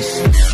face.